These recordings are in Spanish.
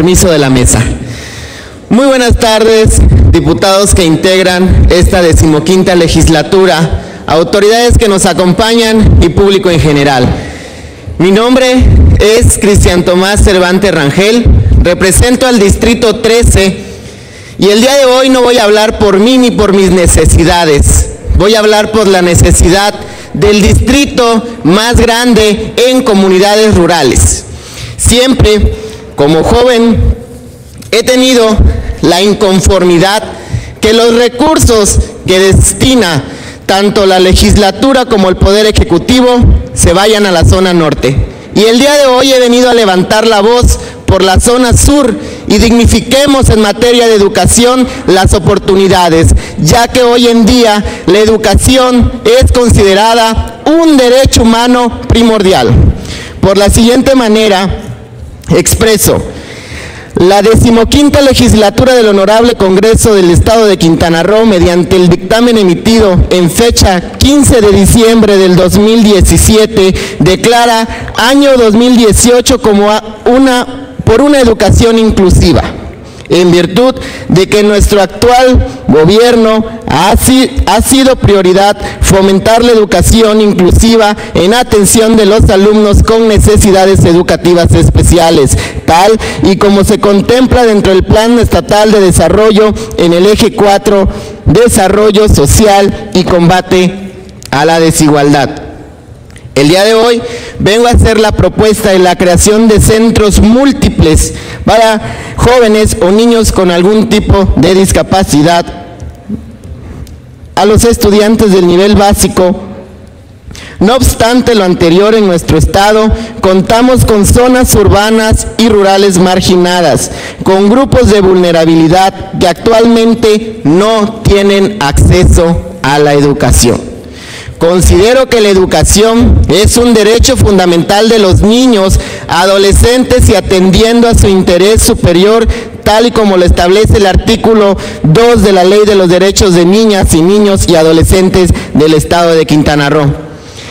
Permiso de la mesa. Muy buenas tardes, diputados que integran esta decimoquinta legislatura, autoridades que nos acompañan y público en general. Mi nombre es Cristian Tomás Cervantes Rangel, represento al Distrito 13 y el día de hoy no voy a hablar por mí ni por mis necesidades, voy a hablar por la necesidad del distrito más grande en comunidades rurales. Siempre como joven he tenido la inconformidad que los recursos que destina tanto la legislatura como el Poder Ejecutivo se vayan a la zona norte. Y el día de hoy he venido a levantar la voz por la zona sur y dignifiquemos en materia de educación las oportunidades, ya que hoy en día la educación es considerada un derecho humano primordial. Por la siguiente manera, Expreso. La decimoquinta legislatura del Honorable Congreso del Estado de Quintana Roo, mediante el dictamen emitido en fecha 15 de diciembre del 2017, declara año 2018 como una, por una educación inclusiva en virtud de que nuestro actual gobierno ha, sido prioridad fomentar la educación inclusiva en atención de los alumnos con necesidades educativas especiales, tal y como se contempla dentro del Plan Estatal de Desarrollo en el eje 4, Desarrollo Social y Combate a la Desigualdad. El día de hoy vengo a hacer la propuesta de la creación de centros múltiples para jóvenes o niños con algún tipo de discapacidad, a los estudiantes del nivel básico. No obstante lo anterior en nuestro estado, contamos con zonas urbanas y rurales marginadas, con grupos de vulnerabilidad que actualmente no tienen acceso a la educación. Considero que la educación es un derecho fundamental de los niños, adolescentes y atendiendo a su interés superior, tal y como lo establece el artículo 2 de la Ley de los Derechos de Niñas y Niños y Adolescentes del Estado de Quintana Roo.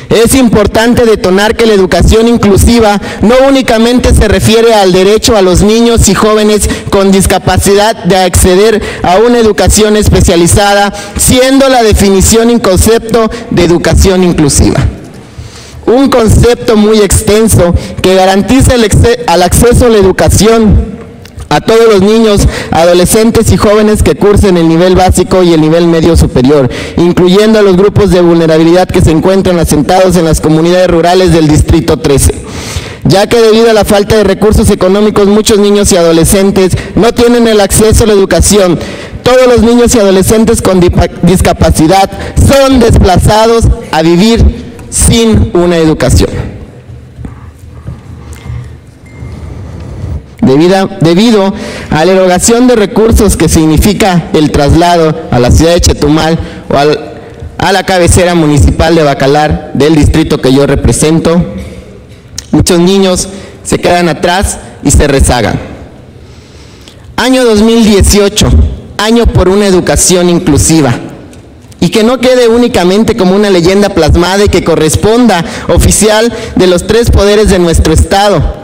Es importante detonar que la educación inclusiva no únicamente se refiere al derecho a los niños y jóvenes con discapacidad de acceder a una educación especializada, siendo la definición y concepto de educación inclusiva. Un concepto muy extenso que garantiza el, acceso a la educación a todos los niños, adolescentes y jóvenes que cursen el nivel básico y el nivel medio superior, incluyendo a los grupos de vulnerabilidad que se encuentran asentados en las comunidades rurales del Distrito 13 ya que debido a la falta de recursos económicos muchos niños y adolescentes no tienen el acceso a la educación. Todos los niños y adolescentes con discapacidad son desplazados a vivir sin una educación. Debido a la erogación de recursos que significa el traslado a la ciudad de Chetumal o a la cabecera municipal de Bacalar del distrito que yo represento, muchos niños se quedan atrás y se rezagan. Año 2018, año por una educación inclusiva. Y que no quede únicamente como una leyenda plasmada y que corresponda oficial de los tres poderes de nuestro Estado,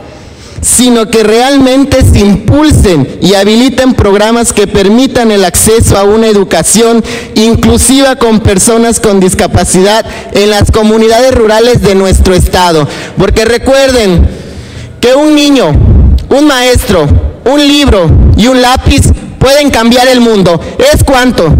sino que realmente se impulsen y habiliten programas que permitan el acceso a una educación inclusiva con personas con discapacidad en las comunidades rurales de nuestro estado. Porque recuerden que un niño, un maestro, un libro y un lápiz pueden cambiar el mundo. ¿Es cuánto?